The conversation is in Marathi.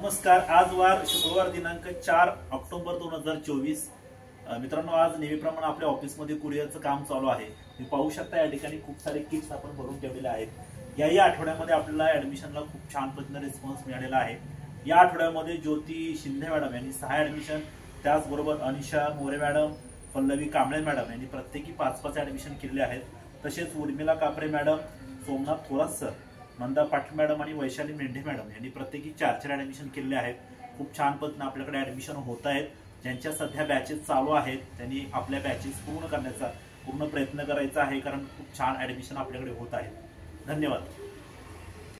नमस्कार. आज वार शुक्रवार दिनांक चार ऑक्टोबर दोन हजार चोवीस. मित्रांनो आज नेहमीप्रमाणे आपल्या ऑफिसमध्ये कुरिअरचं काम चालू आहे. तुम्ही पाहू शकता या ठिकाणी खूप सारे किट्स आपण भरून ठेवलेले आहेत. याही आठवड्यामध्ये आपल्याला ऍडमिशनला खूप छान पद्धतीने रिस्पॉन्स मिळालेला आहे. या आठवड्यामध्ये ज्योती शिंदे मॅडम यांनी सहा ऍडमिशन त्याचबरोबर अनिशा मोरे मॅडम पल्लवी कांबळे मॅडम यांनी प्रत्येकी पाच पाच ऍडमिशन केलेले आहेत. तसेच Urmila Kapre madam Somnath Thorat sir Manda Patil madam आणि वैशाली मेंढे मॅडम यांनी प्रत्येकी चार चार ऍडमिशन केलेले आहेत. खूप छान पद्धतीनं आपल्याकडे ऍडमिशन होत आहेत. ज्यांच्या सध्या बॅचेस चालू आहेत त्यांनी आपल्या बॅचेस पूर्ण करण्याचा पूर्ण प्रयत्न करायचा आहे कारण खूप छान ऍडमिशन आपल्याकडे होत आहे धन्यवाद.